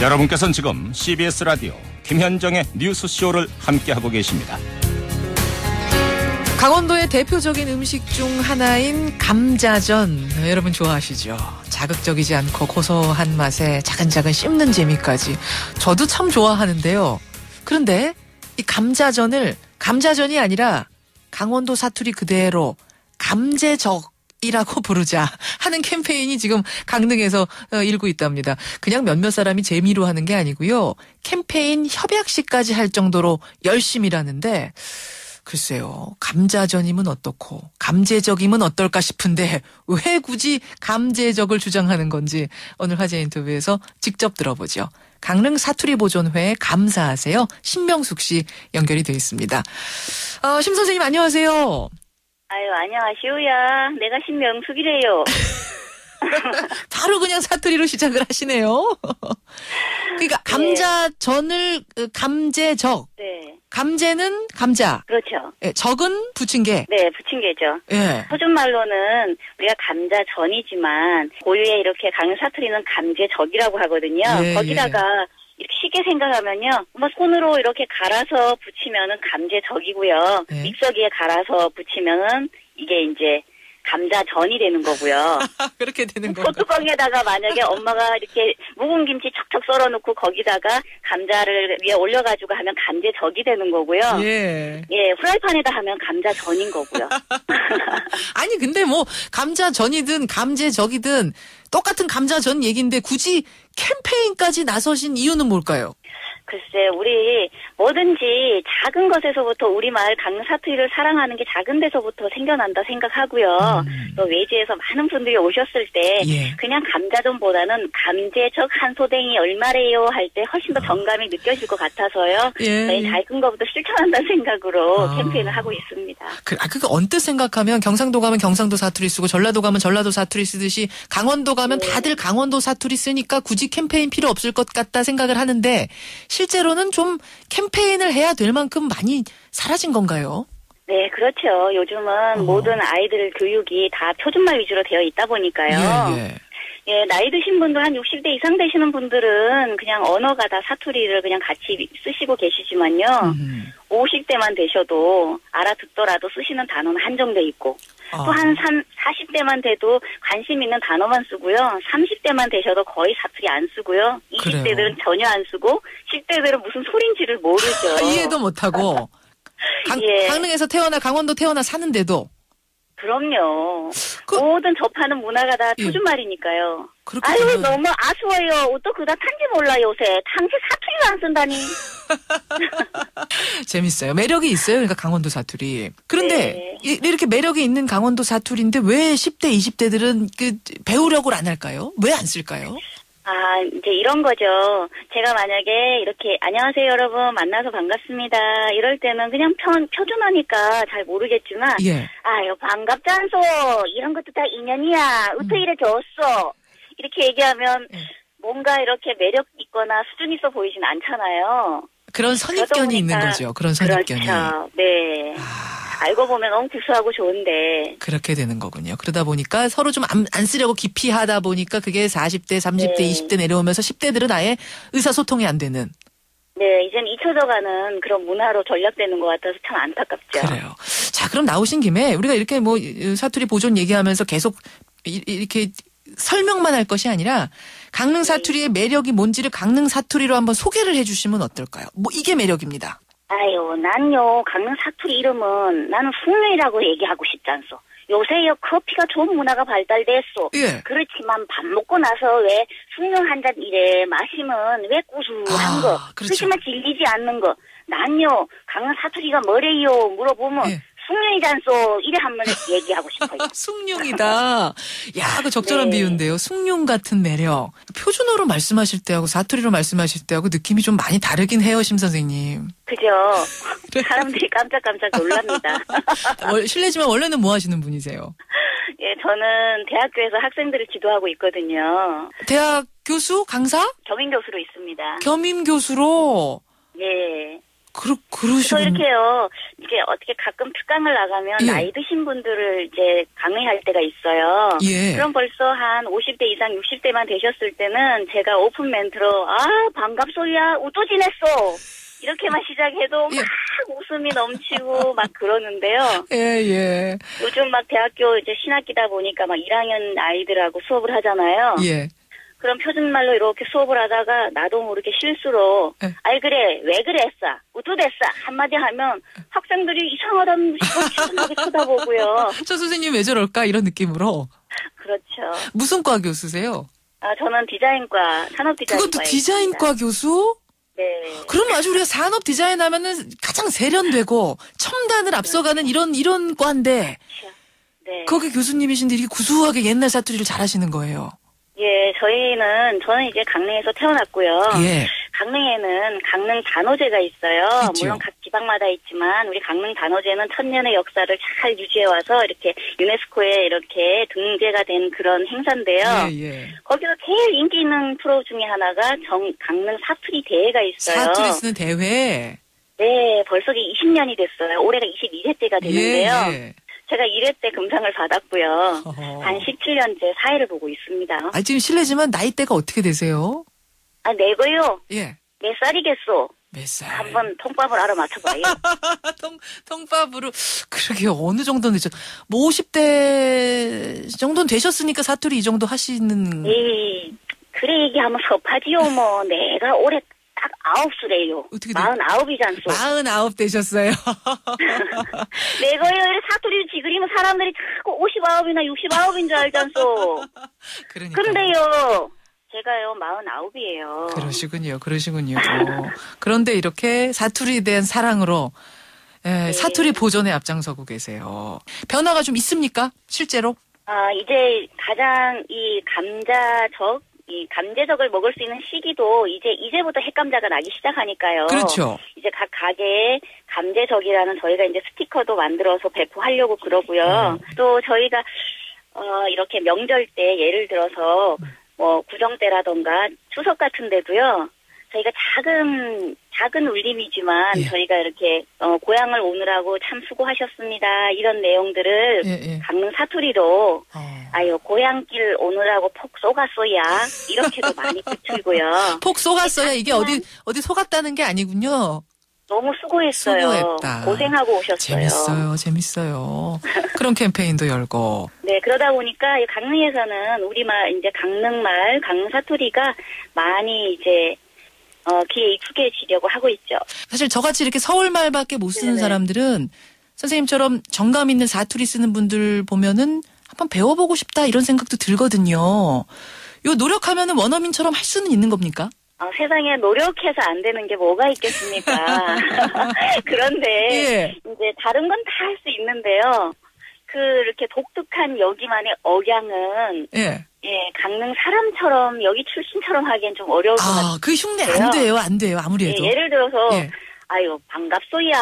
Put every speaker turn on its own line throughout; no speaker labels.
여러분께서는 지금 CBS 라디오 김현정의 뉴스쇼를 함께하고 계십니다.
강원도의 대표적인 음식 중 하나인 감자전 네, 여러분 좋아하시죠? 자극적이지 않고 고소한 맛에 차근차근 씹는 재미까지 저도 참 좋아하는데요. 그런데 이 감자전을 감자전이 아니라 강원도 사투리 그대로 감제적 이라고 부르자 하는 캠페인이 지금 강릉에서 어, 일고 있답니다. 그냥 몇몇 사람이 재미로 하는 게 아니고요. 캠페인 협약식까지 할 정도로 열심히라는데 글쎄요. 감자전이면 어떻고 감제적이면 어떨까 싶은데 왜 굳이 감제적을 주장하는 건지 오늘 화제 인터뷰에서 직접 들어보죠. 강릉 사투리 보존회 감사하세요. 신명숙 씨 연결이 되어 있습니다. 어, 심 선생님 안녕하세요.
아유, 안녕하시오야. 내가 신명숙이래요.
바로 그냥 사투리로 시작을 하시네요. 그러니까 감자전을 그 감제적,
네.
감제는 감자,
그렇죠.
예, 적은 부침개.
네, 부침개죠.
예.
표준말로는 우리가 감자전이지만 고유의 이렇게 강릉 사투리는 감제적이라고 하거든요.
예,
거기다가 이렇게 쉽게 생각하면요. 뭐 손으로 이렇게 갈아서 붙이면은 감제적이고요.
네.
믹서기에 갈아서 붙이면은 이게 이제 감자전이 되는 거고요.
그렇게 되는 건가?
소뚜껑에다가 만약에 엄마가 이렇게 묵은 김치 척척 썰어 놓고 거기다가 감자를 위에 올려 가지고 하면 감제적이 되는 거고요.
예.
예, 프라이팬에다 하면 감자전인 거고요.
근데 뭐 감자전이든 감제적이든 똑같은 감자전 얘기인데 굳이 캠페인까지 나서신 이유는 뭘까요?
글쎄, 우리 뭐든지 작은 것에서부터 우리 마을 강릉 사투리를 사랑하는 게 작은 데서부터 생겨난다 생각하고요. 또 외지에서 많은 분들이 오셨을 때
음. 예.
그냥 감자전보다는 감제적 한소댕이 얼마래요 할 때 훨씬 더 정감이 느껴질 것 같아서요.
아. 예.
저희 작은 것부터 실천한다는 생각으로
아.
캠페인을 하고 있습니다.
그, 아, 그거 언뜻 생각하면 경상도 가면 경상도 사투리 쓰고 전라도 가면 전라도 사투리 쓰듯이 강원도 가면
네.
다들 강원도 사투리 쓰니까 굳이 캠페인 필요 없을 것 같다 생각을 하는데 실제로는 좀 캠페인을 해야 될 만큼 많이 사라진 건가요?
네, 그렇죠. 요즘은
어.
모든 아이들 교육이 다 표준말 위주로 되어 있다 보니까요.
예, 예.
예, 나이 드신 분들 한 60대 이상 되시는 분들은 그냥 언어가 다 사투리를 그냥 같이 쓰시고 계시지만요.
음.
50대만 되셔도 알아듣더라도 쓰시는 단어는 한정돼 있고
아.
또한 40대만 돼도 관심 있는 단어만 쓰고요. 30대만 되셔도 거의 사투리 안 쓰고요. 20대들은
그래요.
전혀 안 쓰고 10대들은 무슨 소린지를 모르죠.
이해도 못하고 강,
예.
강릉에서 태어나 강원도 태어나 사는데도
그럼요.
그-
모든 접하는 문화가 다
예.
표준말이니까요.
그렇게
아유
되면
너무 아쉬워요. 옷도 그다 탄지 몰라 요새. 당시 사투리를 안 쓴다니.
재밌어요. 매력이 있어요. 그러니까 강원도 사투리. 그런데
네.
이- 이렇게 매력이 있는 강원도 사투리인데 왜 10대, 20대들은 그 배우려고 안 할까요? 왜 안 쓸까요?
아 이제 이런 거죠. 제가 만약에 이렇게 안녕하세요 여러분 만나서 반갑습니다. 이럴 때는 그냥 편, 표준어니까 잘 모르겠지만
예.
아유 반갑잖소. 이런 것도 다 인연이야. 어떻게 이래 줬어. 이렇게 얘기하면
예.
뭔가 이렇게 매력 있거나 수준 있어 보이진 않잖아요.
그런 선입견이 있는 거죠. 그런 선입견이.
그렇죠. 네.
아,
알고 보면 너무 구수하고 좋은데.
그렇게 되는 거군요. 그러다 보니까 서로 좀안 쓰려고 기피하다 보니까 그게 40대, 30대,
네.
20대 내려오면서 10대들은 아예 의사소통이 안 되는.
네, 이젠 잊혀져가는 그런 문화로 전락되는 것 같아서 참 안타깝죠.
그래요. 자, 그럼 나오신 김에 우리가 이렇게 뭐 이- 사투리 보존 얘기하면서 계속 이- 이렇게 설명만 할 것이 아니라 강릉 사투리의 매력이 뭔지를 강릉 사투리로 한번 소개를 해주시면 어떨까요? 뭐 이게 매력입니다.
아유, 난요, 강릉 사투리 이름은 나는 숭례라고 얘기하고 싶지 않소. 요새요, 커피가 좋은 문화가 발달됐소.
예.
그렇지만 밥 먹고 나서 왜 숭늉 한잔 이래 마시면 왜 구수한
아,
거. 그렇지만 질리지 않는 거. 난요, 강릉 사투리가 뭐래요? 물어보면
예.
숭늉이잖소. 이래 한번 얘기하고 싶어요.
숭늉이다. 야, 그 적절한
네.
비유인데요. 숭늉 같은 매력. 표준어로 말씀하실 때하고 사투리로 말씀하실 때하고 느낌이 좀 많이 다르긴 해요, 심 선생님.
그죠? 사람들이 깜짝깜짝 놀랍니다.
월- 실례지만 원래는 뭐 하시는 분이세요?
예, 저는 대학교에서 학생들을 지도하고 있거든요.
대학 교수, 강사,
겸임 교수로 있습니다.
겸임 교수로
예.
그러,
저
그러시군.
이렇게요, 이게 어떻게 가끔 특강을 나가면
예.
나이 드신 분들을 이제 강의할 때가 있어요.
예.
그럼 벌써 한 50대 이상 60대만 되셨을 때는 제가 오픈 멘트로, 아, 반갑소야, 우또 지냈어. 이렇게만 시작해도
예.
막 웃음이 넘치고 막 그러는데요.
예, 예.
요즘 막 대학교 이제 신학기다 보니까 막 1학년 아이들하고 수업을 하잖아요.
예.
그럼 표준말로 이렇게 수업을 하다가 나도 모르게 실수로
예.
아이 그래 왜 그랬어 우두됐어 한마디 하면 학생들이 이상하다는 추하게 쳐다보고요
저 선생님 왜 저럴까? 이런 느낌으로.
그렇죠
무슨 과 교수세요?
아 저는 디자인과 산업 디자인과
그것도 디자인과 교수?
네
그럼 아주 우리가 산업 디자인 하면은 가장 세련되고 첨단을 앞서가는 이런, 이런 과인데,
네.
거기 교수님이신데 이렇게 구수하게 옛날 사투리를 잘 하시는 거예요.
예 저희는 저는 이제 강릉에서 태어났고요
예.
강릉에는 강릉 단오제가 있어요.
있죠.
물론 각 지방마다 있지만 우리 강릉 단오제는 천년의 역사를 잘 유지해 와서 이렇게 유네스코에 이렇게 등재가 된 그런 행사인데요.
예, 예.
거기서 제일 인기 있는 프로 중에 하나가 정 강릉 사투리 대회가 있어요.
사투리 쓰는 대회.
네, 벌써 20년이 됐어요. 올해가 22회째가 되는데요.
예, 예.
제가 1회 때 금상을 받았고요.
어허.
한 17년째 사회를 보고 있습니다.
아, 지금 실례지만 나이대가 어떻게 되세요?
아, 내고요.
예.
몇 살이겠소?
몇 살?
한번 통밥을 알아맞혀봐요.
통, 통밥으로. 그러게, 어느 정도는 되죠. 뭐 50대 정도는 되셨으니까 사투리 이 정도 하시는.
에이, 그래 얘기하면 섭하지요, 뭐. 내가 올해 딱 아홉 수래요.
어떻게 돼?
마흔 아홉이잖소.
49 되셨어요.
내가요, 이래 사투리를 지그리면 사람들이 자꾸 오십 아홉이나 육십 아홉인 줄 알잖소.
그러니까.
근데요, 제가요, 마흔 아홉이에요.
그러시군요. 그러시군요. 어. 그런데 이렇게 사투리에 대한 사랑으로 예, 사투리 보존에 앞장서고 계세요. 변화가 좀 있습니까? 실제로?
아, 이제 가장 이 감자적, 이 감제적을 먹을 수 있는 시기도 이제 이제부터 핵감자가 나기 시작하니까요.
그렇죠.
이제 각 가게에 감제적이라는 저희가 이제 스티커도 만들어서 배포하려고 그러고요.
음.
또 저희가 어 이렇게 명절 때 예를 들어서 뭐 구정 때라던가 추석 같은 데도요. 저희가 작은 작은 울림이지만
예.
저희가 이렇게 어 고향을 오느라고 참 수고하셨습니다. 이런 내용들을
예, 예.
강릉 사투리로
어.
아유 고향길 오느라고 폭 쏘갔어야 이렇게도 많이 붙이고요.
폭 쏘갔어요. 이게 어디 어디 속았다는 게 아니군요.
너무 수고했어요.
수고했다.
고생하고 오셨어요.
재밌어요. 재밌어요. 그런 캠페인도 열고.
네, 그러다 보니까 이 강릉에서는 우리말 이제 강릉말, 강릉 사투리가 많이 이제 어, 귀에 익숙해지려고 하고 있죠.
사실 저같이 이렇게 서울말밖에 못 쓰는
네네.
사람들은 선생님처럼 정감 있는 사투리 쓰는 분들 보면은 한번 배워보고 싶다 이런 생각도 들거든요. 요 노력하면은 원어민처럼 할 수는 있는 겁니까?
어, 세상에 노력해서 안 되는 게 뭐가 있겠습니까? 그런데
예.
이제 다른 건 다 할 수 있는데요. 그 이렇게 독특한 여기만의 억양은
예.
예, 강릉 사람처럼 여기 출신처럼 하기엔 좀 어려울 것 같아요.
아, 그 흉내 안 돼요, 안 돼요, 아무리 해도.
예, 예를 들어서
예.
아유 반갑소야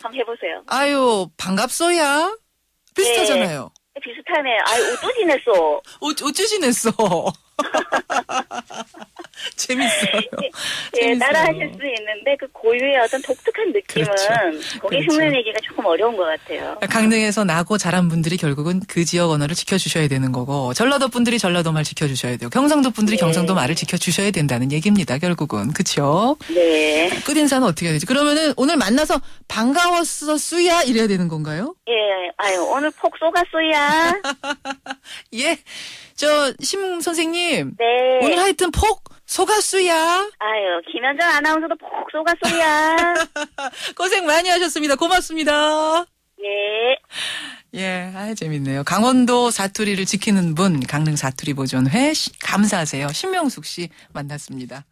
한번 해보세요.
아유, 반갑소야. 비슷하잖아요.
비슷하네. 아유 또 지냈어.
옷, 옷 주시냈어. 재밌어요.
예,
재밌어요.
따라 하실 수 있는데 그 고유의 어떤 독특한 느낌은
그렇죠.
거기
그렇죠.
흉내내기가 조금 어려운 것 같아요.
강릉에서 나고 자란 분들이 결국은 그 지역 언어를 지켜주셔야 되는 거고 전라도 분들이 전라도 말 지켜주셔야 되고 경상도 분들이
네.
경상도 말을 지켜주셔야 된다는 얘기입니다. 결국은 그렇죠.
네.
끝인사는 어떻게 해야 되지? 그러면은 오늘 만나서 반가웠어 수야 이래야 되는 건가요?
예, 아유 오늘 폭 쏘갔소야.
예. 저 심 선생님
네.
오늘 하여튼 폭 소가수야
아유 김현정 아나운서도 폭 쏘갔소야.
고생 많이 하셨습니다. 고맙습니다.
예.
예, 아 재밌네요. 강원도 사투리를 지키는 분, 강릉 사투리 보존회 시- 감사하세요. 신명숙 씨 만났습니다.